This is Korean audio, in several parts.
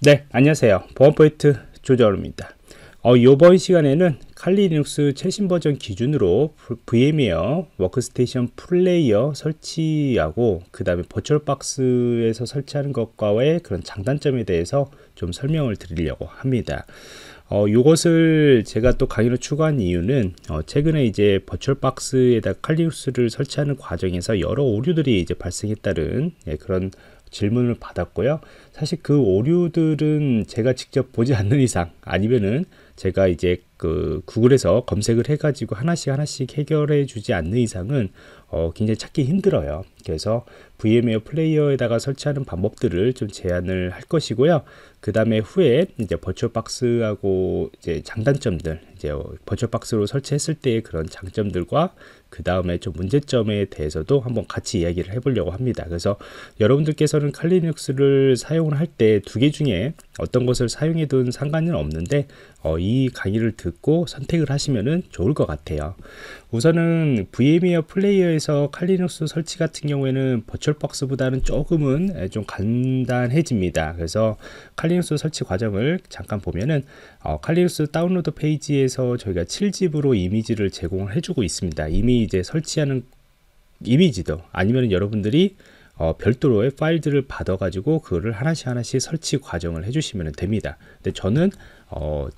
네, 안녕하세요. 보안 프로젝트 조정원입니다. 어, 이번 시간에는 칼리 리눅스 최신 버전 기준으로 VM웨어 워크스테이션 플레이어 설치하고 그 다음에 버추얼박스에서 설치하는 것과의 그런 장단점에 대해서 좀 설명을 드리려고 합니다. 어, 요것을 제가 또 강의로 추가한 이유는 어, 최근에 이제 버추얼박스에다 칼리 리눅스를 설치하는 과정에서 여러 오류들이 이제 발생했다는 예, 그런 질문을 받았고요. 사실 그 오류들은 제가 직접 보지 않는 이상 아니면은 제가 이제 그 구글에서 검색을 해가지고 하나씩 하나씩 해결해 주지 않는 이상은 어, 굉장히 찾기 힘들어요. 그래서 VM웨어 플레이어에다가 설치하는 방법들을 좀 제안을 할 것이고요. 그 다음에 후에 이제 버추얼박스하고 이제 장단점들, 이제 버추얼박스로 설치했을 때의 그런 장점들과 그 다음에 좀 문제점에 대해서도 한번 같이 이야기를 해보려고 합니다. 그래서 여러분들께서는 칼리 리눅스를 사용을 할 때 두 개 중에 어떤 것을 사용해도 상관은 없는데 어, 이 강의를 듣고 선택을 하시면 좋을 것 같아요. 우선은 VM웨어 플레이어에서 칼리 리눅스 설치 같은 경우에는 버추얼박스보다는 조금은 좀 간단해집니다. 그래서 칼리 리눅스 설치 과정을 잠깐 보면은 어, 칼리 리눅스 다운로드 페이지에서 저희가 7zip으로 이미지를 제공을 해주고 있습니다. 이미 이제 설치하는 이미지도 아니면 여러분들이 어, 별도로의 파일들을 받아가지고 그거를 하나씩 하나씩 설치 과정을 해주시면 됩니다. 근데 저는 어,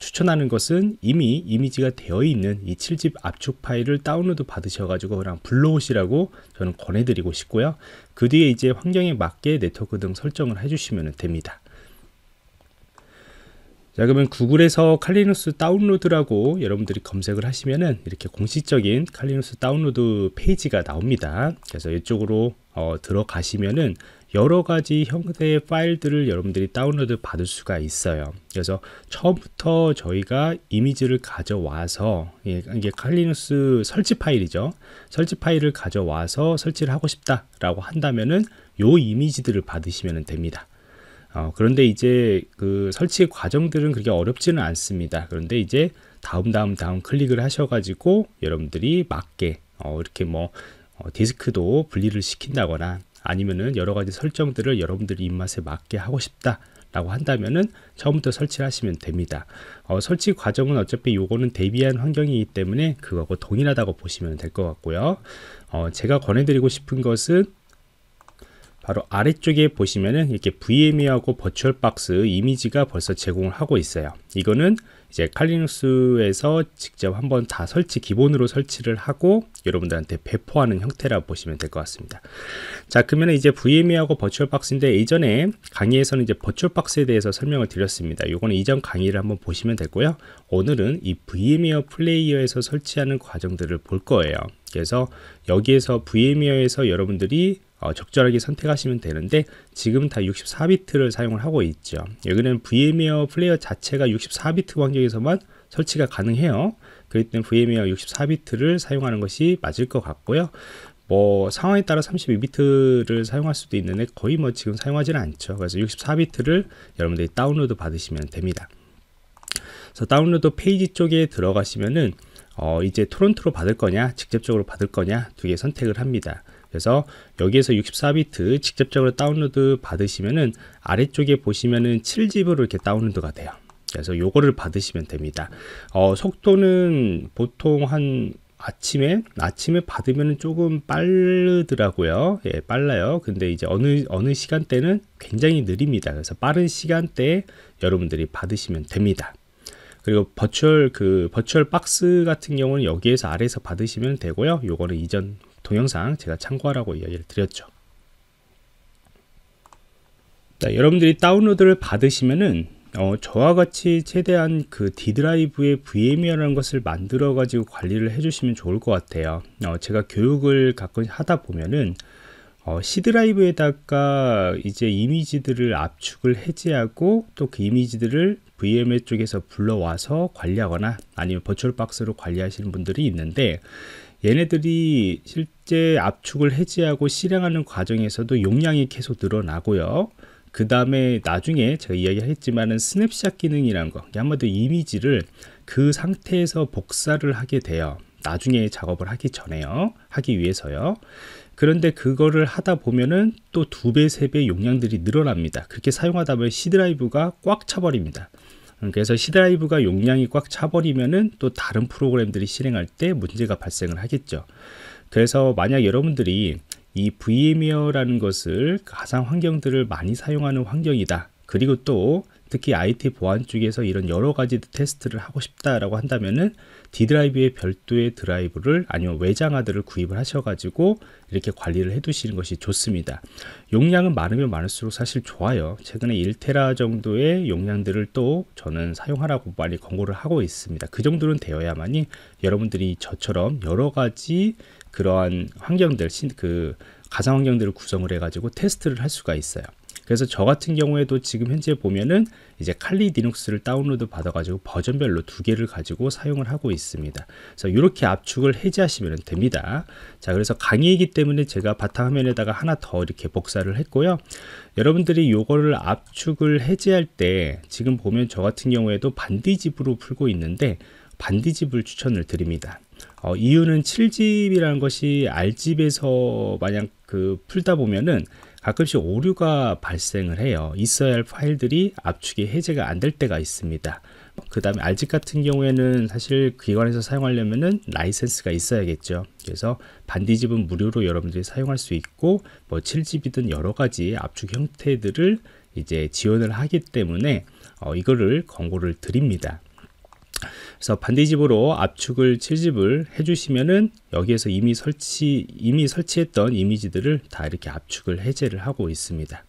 추천하는 것은 이미 이미지가 되어 있는 이 7zip 압축 파일을 다운로드 받으셔가지고 그냥 불러오시라고 저는 권해드리고 싶고요. 그 뒤에 이제 환경에 맞게 네트워크 등 설정을 해주시면 됩니다. 자 그러면 구글에서 칼리 리눅스 다운로드라고 여러분들이 검색을 하시면은 이렇게 공식적인 칼리 리눅스 다운로드 페이지가 나옵니다. 그래서 이쪽으로 어, 들어가시면은 여러 가지 형태의 파일들을 여러분들이 다운로드 받을 수가 있어요. 그래서 처음부터 저희가 이미지를 가져와서 예, 이게 칼리누스 설치 파일이죠. 설치 파일을 가져와서 설치를 하고 싶다라고 한다면은 요 이미지들을 받으시면 됩니다. 어, 그런데 이제 그 설치 과정들은 그렇게 어렵지는 않습니다. 그런데 이제 다음 다음 다음 클릭을 하셔가지고 여러분들이 맞게 어, 이렇게 뭐 어, 디스크도 분리를 시킨다거나 아니면은 여러 가지 설정들을 여러분들이 입맛에 맞게 하고 싶다. 라고 한다면은 처음부터 설치를 하시면 됩니다. 어, 설치 과정은 어차피 요거는 대비한 환경이기 때문에 그거하고 동일하다고 보시면 될 것 같고요. 어, 제가 권해드리고 싶은 것은 바로 아래쪽에 보시면은 이렇게 VM하고 버추얼박스 이미지가 벌써 제공을 하고 있어요. 이거는 이제 칼리눅스에서 직접 한번 다 설치 기본으로 설치를 하고 여러분들한테 배포하는 형태라 보시면 될 것 같습니다. 자 그러면 이제 VM하고 버추얼박스인데 이전에 강의에서는 이제 버추얼박스에 대해서 설명을 드렸습니다. 이거는 이전 강의를 한번 보시면 되고요. 오늘은 이 VMware 플레이어에서 설치하는 과정들을 볼 거예요. 그래서 여기에서 VMware에서 여러분들이 어, 적절하게 선택하시면 되는데 지금 다 64비트를 사용을 하고 있죠. 여기는 VMware 플레이어 자체가 64비트 환경에서만 설치가 가능해요. 그렇기 때문에 VMware 64비트를 사용하는 것이 맞을 것 같고요. 뭐 상황에 따라 32비트를 사용할 수도 있는데 거의 뭐 지금 사용하지는 않죠. 그래서 64비트를 여러분들이 다운로드 받으시면 됩니다. 그래서 다운로드 페이지 쪽에 들어가시면은 어 이제 토렌트로 받을 거냐 직접적으로 받을 거냐 두 개 선택을 합니다. 그래서 여기에서 64비트 직접적으로 다운로드 받으시면은 아래쪽에 보시면은 7zip으로 이렇게 다운로드가 돼요. 그래서 요거를 받으시면 됩니다. 어, 속도는 보통 한 아침에 아침에 받으면 조금 빠르더라고요. 예, 빨라요. 근데 이제 어느 어느 시간대는 굉장히 느립니다. 그래서 빠른 시간대에 여러분들이 받으시면 됩니다. 그리고 버추얼 그 버추얼 박스 같은 경우는 여기에서 아래에서 받으시면 되고요. 요거는 이전 동영상 제가 참고하라고 이야기를 드렸죠. 자, 여러분들이 다운로드를 받으시면은 어, 저와 같이 최대한 그 D 드라이브의 VM이라는 것을 만들어 가지고 관리를 해주시면 좋을 것 같아요. 어, 제가 교육을 가끔 하다 보면은 어, C 드라이브에다가 이제 이미지들을 압축을 해제하고 또 그 이미지들을 VMware 쪽에서 불러와서 관리하거나 아니면 버추얼 박스로 관리하시는 분들이 있는데 얘네들이 실제 압축을 해제하고 실행하는 과정에서도 용량이 계속 늘어나고요. 그 다음에 나중에 제가 이야기했지만은 스냅샷 기능이란 거, 한마디로 이미지를 그 상태에서 복사를 하게 돼요. 나중에 작업을 하기 전에요. 하기 위해서요. 그런데 그거를 하다 보면은 또 두 배, 세 배 용량들이 늘어납니다. 그렇게 사용하다 보면 C 드라이브가 꽉 차버립니다. 그래서 C 드라이브가 용량이 꽉 차버리면은 또 다른 프로그램들이 실행할 때 문제가 발생을 하겠죠. 그래서 만약 여러분들이 이 VMware라는 것을 가상 환경들을 많이 사용하는 환경이다. 그리고 또 특히 IT 보안 쪽에서 이런 여러 가지 테스트를 하고 싶다라고 한다면은 D 드라이브의 별도의 드라이브를 아니면 외장 하드를 구입을 하셔가지고 이렇게 관리를 해두시는 것이 좋습니다. 용량은 많으면 많을수록 사실 좋아요. 최근에 1테라 정도의 용량들을 또 저는 사용하라고 많이 권고를 하고 있습니다. 그 정도는 되어야만이 여러분들이 저처럼 여러 가지 그러한 환경들, 그 가상 환경들을 구성을 해가지고 테스트를 할 수가 있어요. 그래서 저 같은 경우에도 지금 현재 보면은 이제 칼리 리눅스를 다운로드 받아가지고 버전별로 두 개를 가지고 사용을 하고 있습니다. 그래서 이렇게 압축을 해제하시면 됩니다. 자, 그래서 강의이기 때문에 제가 바탕화면에다가 하나 더 이렇게 복사를 했고요. 여러분들이 요거를 압축을 해제할 때 지금 보면 저 같은 경우에도 반디집으로 풀고 있는데 반디집을 추천을 드립니다. 어, 이유는 7집이라는 것이 R집에서 만약 그 풀다 보면은 가끔씩 오류가 발생을 해요. 있어야 할 파일들이 압축이 해제가 안 될 때가 있습니다. 그 다음에 R집 같은 경우에는 사실 기관에서 사용하려면은 라이센스가 있어야겠죠. 그래서 반디집은 무료로 여러분들이 사용할 수 있고 뭐 7집이든 여러 가지 압축 형태들을 이제 지원을 하기 때문에 어, 이거를 권고를 드립니다. 그래서 반대집으로 압축을 7집을 해주시면은 여기에서 이미 설치 이미 설치했던 이미지들을 다 이렇게 압축을 해제를 하고 있습니다.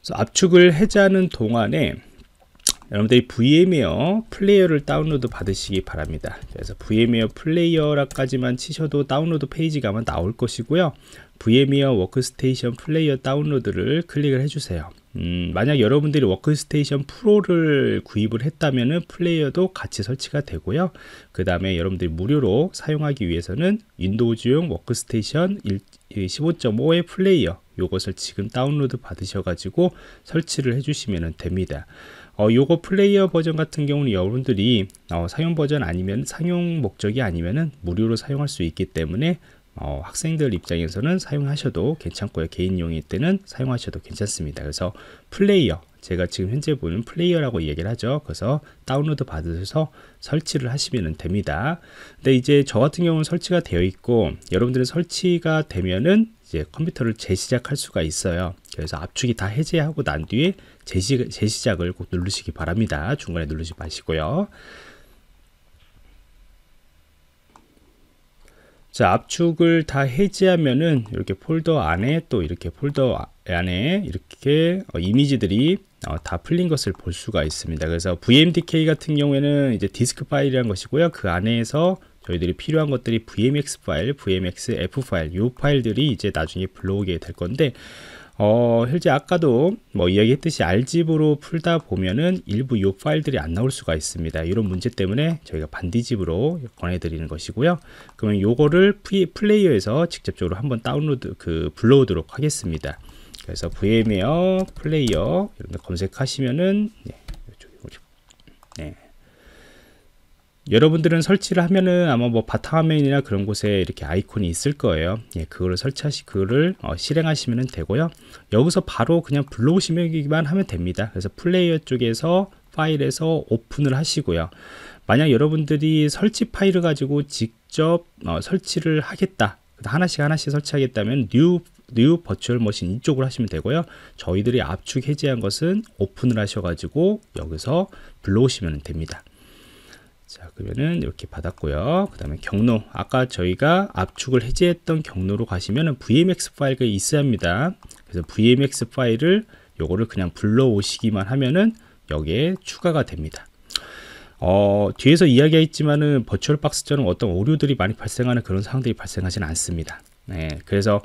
그래서 압축을 해제하는 동안에 여러분들이 VM웨어 플레이어를 다운로드 받으시기 바랍니다. 그래서 VMware 플레이어라까지만 치셔도 다운로드 페이지가 아마 나올 것이고요. VMware 워크스테이션 플레이어 다운로드를 클릭을 해주세요. 음, 만약 여러분들이 워크스테이션 프로를 구입을 했다면 플레이어도 같이 설치가 되고요. 그 다음에 여러분들이 무료로 사용하기 위해서는 Windows용 워크스테이션 15.5의 플레이어 요것을 지금 다운로드 받으셔가지고 설치를 해주시면 됩니다. 어, 요거 플레이어 버전 같은 경우는 여러분들이 어, 사용 버전 아니면 상용 목적이 아니면은 무료로 사용할 수 있기 때문에 어, 학생들 입장에서는 사용하셔도 괜찮고요. 개인용일 때는 사용하셔도 괜찮습니다. 그래서 플레이어, 제가 지금 현재 보는 플레이어라고 얘기를 하죠. 그래서 다운로드 받으셔서 설치를 하시면 됩니다. 근데 이제 저 같은 경우는 설치가 되어 있고 여러분들은 설치가 되면은 이제 컴퓨터를 재시작할 수가 있어요. 그래서 압축이 다 해제하고 난 뒤에 재시, 재시작을 꼭 누르시기 바랍니다. 중간에 누르지 마시고요. 자, 압축을 다 해제하면은 이렇게 폴더 안에 또 이렇게 폴더 안에 이렇게 어, 이미지들이 어, 다 풀린 것을 볼 수가 있습니다. 그래서 VMDK 같은 경우에는 이제 디스크 파일이라는 것이고요. 그 안에서 저희들이 필요한 것들이 VMX 파일, VMX F 파일, 이 파일들이 이제 나중에 불러오게 될 건데 어, 현재 아까도 뭐 이야기했듯이 알집으로 풀다 보면은 일부 요 파일들이 안 나올 수가 있습니다. 이런 문제 때문에 저희가 반디집으로 권해드리는 것이고요. 그러면 요거를 플레이어에서 직접적으로 한번 다운로드, 그, 불러오도록 하겠습니다. 그래서 VMware 플레이어 이런 거 검색하시면은 네, 네. 여러분들은 설치를 하면은 아마 뭐 바탕화면이나 그런 곳에 이렇게 아이콘이 있을 거예요. 예, 그거를 설치하시, 그거를 어, 실행하시면 되고요. 여기서 바로 그냥 불러오시기만 하면 됩니다. 그래서 플레이어 쪽에서 파일에서 open을 하시고요. 만약 여러분들이 설치 파일을 가지고 직접 어, 설치를 하겠다. 하나씩 하나씩 설치하겠다면 new, new virtual machine 이쪽으로 하시면 되고요. 저희들이 압축 해제한 것은 오픈을 하셔가지고 여기서 불러오시면 됩니다. 자 그러면은 이렇게 받았고요. 그 다음에 경로. 아까 저희가 압축을 해제했던 경로로 가시면은 vmx 파일이 있어야 합니다. 그래서 vmx 파일을 요거를 그냥 불러오시기만 하면은 여기에 추가가 됩니다. 어, 뒤에서 이야기했지만은 버추얼 박스처럼 어떤 오류들이 많이 발생하는 그런 상황들이 발생하지는 않습니다. 네, 그래서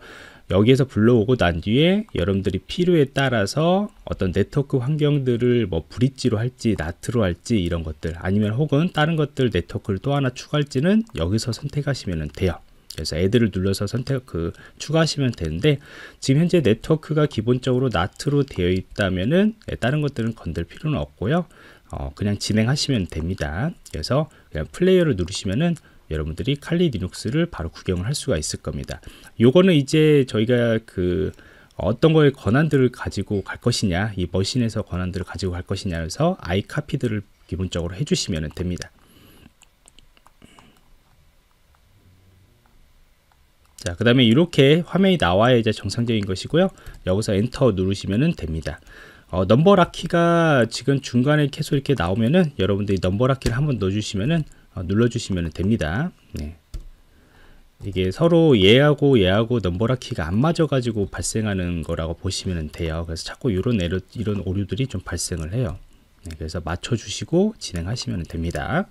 여기에서 불러오고 난 뒤에 여러분들이 필요에 따라서 어떤 네트워크 환경들을 뭐 bridge로 할지 NAT로 할지 이런 것들 아니면 혹은 다른 것들 네트워크를 또 하나 추가할지는 여기서 선택하시면 돼요. 그래서 add를 눌러서 선택 그 추가하시면 되는데 지금 현재 네트워크가 기본적으로 NAT로 되어 있다면은 예, 다른 것들은 건들 필요는 없고요. 어, 그냥 진행하시면 됩니다. 그래서 그냥 플레이어를 누르시면은 여러분들이 칼리 리눅스를 바로 구경을 할 수가 있을 겁니다. 요거는 이제 저희가 그 어떤 거에 권한들을 가지고 갈 것이냐, 이 machine에서 권한들을 가지고 갈 것이냐 해서 I copied를 기본적으로 해주시면 됩니다. 자, 그 다음에 이렇게 화면이 나와야 이제 정상적인 것이고요. 여기서 엔터 누르시면 됩니다. 어, number lock 키가 지금 중간에 계속 이렇게 나오면은 여러분들이 number lock 키를 한번 넣어주시면은 어, 눌러주시면 됩니다. 네. 이게 서로 얘하고 얘하고 넘버라 키가 안 맞아가지고 발생하는 거라고 보시면 돼요. 그래서 자꾸 이런 에러, 이런 오류들이 좀 발생을 해요. 네, 그래서 맞춰주시고 진행하시면 됩니다.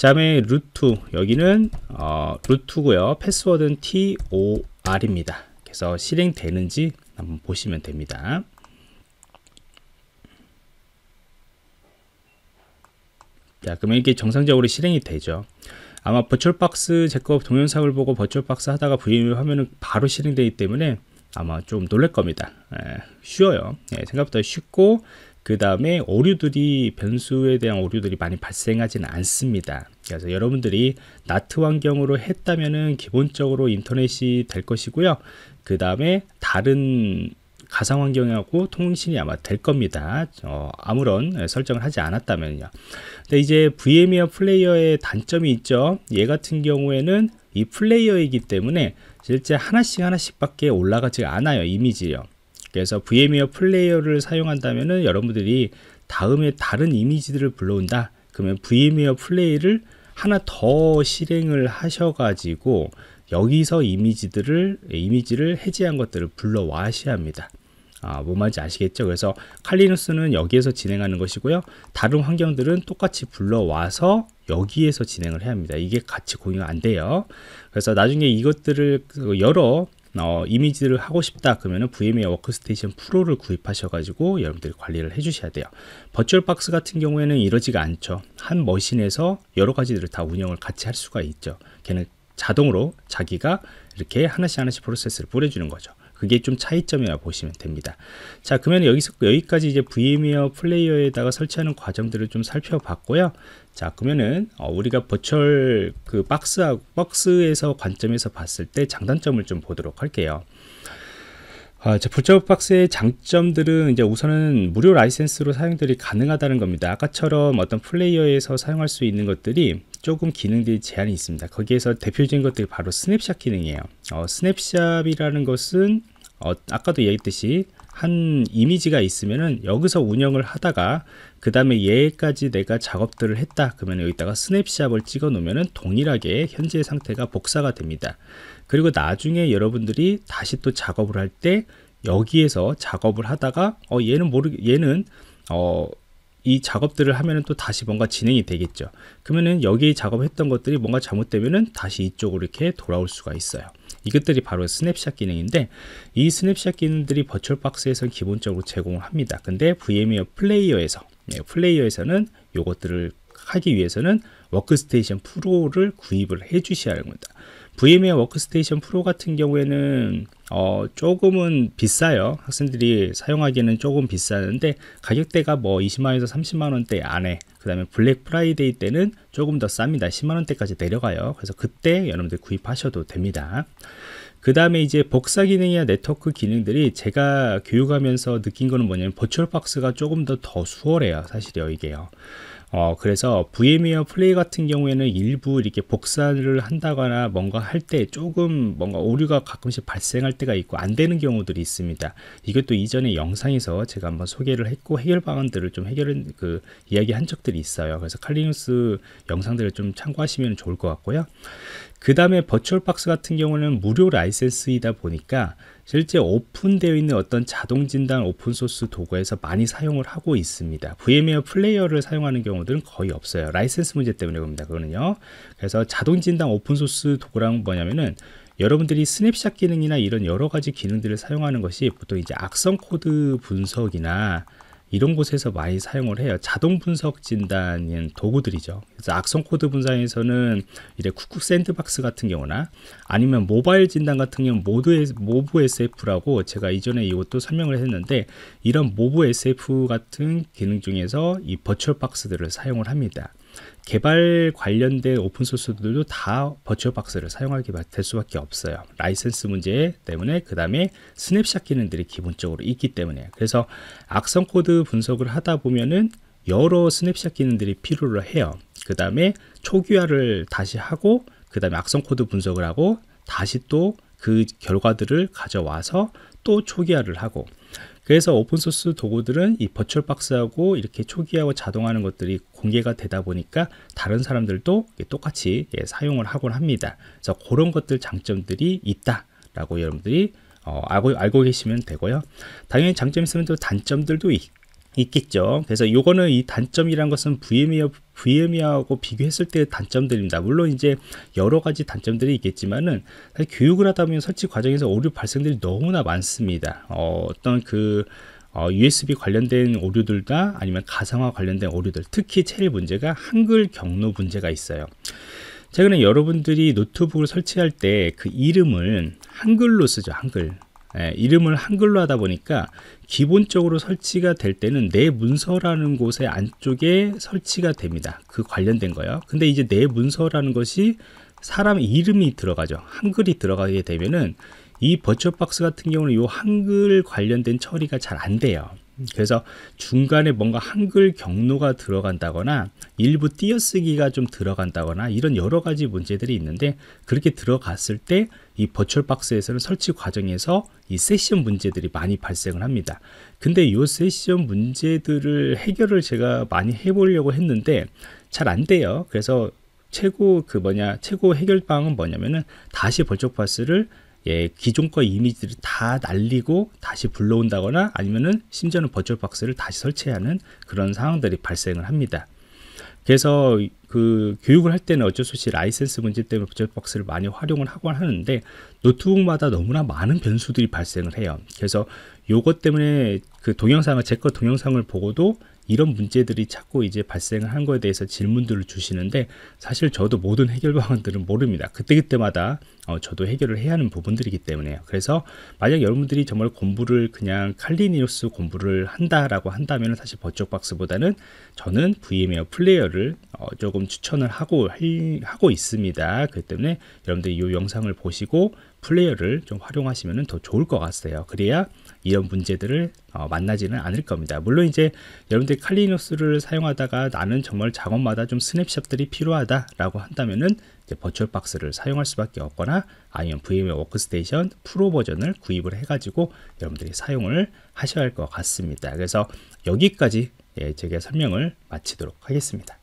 다음에 루트 여기는 어, 루트고요. 패스워드는 TOR입니다. 그래서 실행되는지 한번 보시면 됩니다. 자, 그러면 이게 정상적으로 실행이 되죠. 아마 버추얼박스 제거 동영상을 보고 버추얼박스 하다가 VM 화면은 바로 실행되기 때문에 아마 좀 놀랄 겁니다. 에, 예, 쉬워요. 예, 생각보다 쉽고 그 다음에 오류들이 변수에 대한 오류들이 많이 발생하지는 않습니다. 그래서 여러분들이 나트 환경으로 했다면은 기본적으로 인터넷이 될 것이고요. 그 다음에 다른 가상 환경하고 통신이 아마 될 겁니다. 어, 아무런 설정을 하지 않았다면요. 근데 이제 VMware 플레이어의 단점이 있죠. 얘 같은 경우에는 이 플레이어이기 때문에 실제 하나씩 하나씩밖에 올라가지 않아요. 이미지요. 그래서 VMware 플레이어를 사용한다면은 여러분들이 다음에 다른 이미지들을 불러온다. 그러면 VMware 플레이를 하나 더 실행을 하셔가지고 여기서 이미지들을 이미지를 해제한 것들을 불러와셔야 합니다. 아, 뭐 말인지 아시겠죠? 그래서 칼리누스는 여기에서 진행하는 것이고요. 다른 환경들은 똑같이 불러와서 여기에서 진행을 해야 합니다. 이게 같이 공유가 안 돼요. 그래서 나중에 이것들을 그 여러 어, 이미지를 하고 싶다 그러면은 VMware 워크스테이션 프로를 구입하셔가지고 여러분들이 관리를 해주셔야 돼요. VirtualBox 같은 경우에는 이러지가 않죠. 한 machine에서 여러 가지들을 다 운영을 같이 할 수가 있죠. 걔는 자동으로 자기가 이렇게 하나씩 하나씩 프로세스를 뿌려주는 거죠. 그게 좀 차이점이라고 보시면 됩니다. 자, 그러면 여기서 여기까지 이제 VMware 플레이어에다가 설치하는 과정들을 좀 살펴봤고요. 자, 그러면은 어, 우리가 virtual 그 box box에서 관점에서 봤을 때 장단점을 좀 보도록 할게요. 아, 자, VirtualBox의 장점들은 이제 우선은 무료 라이센스로 사용들이 가능하다는 겁니다. 아까처럼 어떤 플레이어에서 사용할 수 있는 것들이 조금 기능들이 제한이 있습니다. 거기에서 대표적인 것들이 바로 스냅샷 기능이에요. 어, 스냅샷이라는 것은 어, 아까도 얘기했듯이 한 이미지가 있으면은 여기서 운영을 하다가 그 다음에 얘까지 내가 작업들을 했다 그러면 여기다가 스냅샷을 찍어 놓으면은 동일하게 현재 상태가 복사가 됩니다. 그리고 나중에 여러분들이 다시 또 작업을 할 때 여기에서 작업을 하다가 어 얘는 모르 얘는 어 이 작업들을 하면은 또 다시 뭔가 진행이 되겠죠. 그러면은 여기 작업했던 것들이 뭔가 잘못되면은 다시 이쪽으로 이렇게 돌아올 수가 있어요. 이것들이 바로 스냅샷 기능인데 이 스냅샷 기능들이 버추얼 박스에서 기본적으로 제공을 합니다. 근데 VMware Player에서 네, Player에서는 이것들을 하기 위해서는 Workstation Pro를 구입을 해 주셔야 합니다. VMware Workstation Pro 같은 경우에는 어, 조금은 비싸요. 학생들이 사용하기에는 조금 비싸는데 가격대가 뭐 20만원에서 30만원대 안에 그 다음에 블랙 프라이데이 때는 조금 더 쌉니다. 10만원대까지 내려가요. 그래서 그때 여러분들 구입하셔도 됩니다. 그 다음에 이제 복사 기능이나 네트워크 기능들이 제가 교육하면서 느낀 거는 뭐냐면 버추얼 박스가 조금 더 더 수월해요. 사실이요, 이게요. 어, 그래서 VMware Player 같은 경우에는 일부 이렇게 복사를 한다거나 뭔가 할 때 조금 뭔가 오류가 가끔씩 발생할 때가 있고 안 되는 경우들이 있습니다. 이것도 이전에 영상에서 제가 한번 소개를 했고 해결 방안들을 좀 해결은 그 이야기 한 적들이 있어요. 그래서 Kali Linux 영상들을 좀 참고하시면 좋을 것 같고요. 그 다음에 VirtualBox 같은 경우는 무료 라이센스이다 보니까 실제 오픈되어 있는 어떤 자동 진단 open source 도구에서 많이 사용을 하고 있습니다. VMware Player를 사용하는 경우들은 거의 없어요. 라이센스 문제 때문에 그럽니다. 그거는요. 그래서 자동 진단 open source 도구랑 뭐냐면은 여러분들이 스냅샷 기능이나 이런 여러 가지 기능들을 사용하는 것이 보통 이제 악성 코드 분석이나 이런 곳에서 많이 사용을 해요. 자동 분석 진단인 도구들이죠. 그래서 악성 코드 분석에서는 이제 Cuckoo Sandbox 같은 경우나 아니면 모바일 진단 같은 경우 모드 MobSF라고 제가 이전에 이것도 설명을 했는데 이런 MobSF 같은 기능 중에서 이 VirtualBox들을 사용을 합니다. 개발 관련된 open source들도 다 버추얼박스를 사용하게 될 수밖에 없어요. 라이센스 문제 때문에 그 다음에 스냅샷 기능들이 기본적으로 있기 때문에 그래서 악성 코드 분석을 하다 보면은 여러 스냅샷 기능들이 필요로 해요. 그 다음에 초기화를 다시 하고 그 다음에 악성 코드 분석을 하고 다시 또 그 결과들을 가져와서 또 초기화를 하고 그래서 open source 도구들은 이 버추얼 박스하고 이렇게 초기화하고 자동하는 것들이 공개가 되다 보니까 다른 사람들도 똑같이 예, 사용을 하곤 합니다. 그래서 그런 것들 장점들이 있다라고 여러분들이 어, 알고, 알고 계시면 되고요. 당연히 장점이 있으면 또 단점들도 있, 있겠죠. 그래서 요거는 이 단점이란 것은 VM웨어, VM웨어하고 비교했을 때 단점들입니다. 물론 이제 여러 가지 단점들이 있겠지만은 교육을 하다 보면 설치 과정에서 오류 발생들이 너무나 많습니다. 어, 어떤 그 어, USB 관련된 오류들과 아니면 가상화 관련된 오류들, 특히 제일 문제가 한글 경로 문제가 있어요. 최근에 여러분들이 노트북을 설치할 때 그 이름을 한글로 쓰죠, 한글. 예, 이름을 한글로 하다 보니까 기본적으로 설치가 될 때는 내 문서라는 곳의 안쪽에 설치가 됩니다. 그 관련된 거요. 근데 이제 내 문서라는 것이 사람 이름이 들어가죠. 한글이 들어가게 되면은 이 버추얼박스 같은 경우는 이 한글 관련된 처리가 잘 안 돼요. 그래서 중간에 뭔가 한글 경로가 들어간다거나 일부 띄어쓰기가 좀 들어간다거나 이런 여러 가지 문제들이 있는데 그렇게 들어갔을 때 이 버추얼 박스에서는 설치 과정에서 이 세션 문제들이 많이 발생을 합니다. 근데 이 세션 문제들을 해결을 제가 많이 해보려고 했는데 잘 안 돼요. 그래서 최고 그 뭐냐 최고 해결 방은 뭐냐면은 다시 버추얼 박스를 예, 기존 거 이미지를 다 날리고 다시 불러온다거나 아니면은 심지어는 버추얼 박스를 다시 설치해야 하는 그런 상황들이 발생을 합니다. 그래서 그 교육을 할 때는 어쩔 수 없이 라이센스 문제 때문에 버추얼 박스를 많이 활용을 하곤 하는데 노트북마다 너무나 많은 변수들이 발생을 해요. 그래서 요것 때문에 그 동영상을 제 거 동영상을 보고도 이런 문제들이 자꾸 이제 발생을 한 거에 대해서 질문들을 주시는데 사실 저도 모든 해결 방안들은 모릅니다. 그때그때마다 어, 저도 해결을 해야 하는 부분들이기 때문에요. 그래서 만약 여러분들이 정말 공부를 그냥 Kali Linux 공부를 한다라고 한다면 사실 버추박스보다는 저는 VMware Player를 어, 조금 추천을 하고 하고 있습니다. 그렇기 때문에 여러분들이 이 영상을 보시고 Player를 좀 활용하시면 더 좋을 것 같아요. 그래야 이런 문제들을 어, 만나지는 않을 겁니다. 물론 이제 여러분들 칼리노스를 사용하다가 나는 정말 작업마다 좀 스냅샷들이 필요하다라고 한다면은 버추얼 박스를 사용할 수밖에 없거나 아니면 VMware Workstation Pro 버전을 구입을 해가지고 여러분들이 사용을 하셔야 할 것 같습니다. 그래서 여기까지 예, 제가 설명을 마치도록 하겠습니다.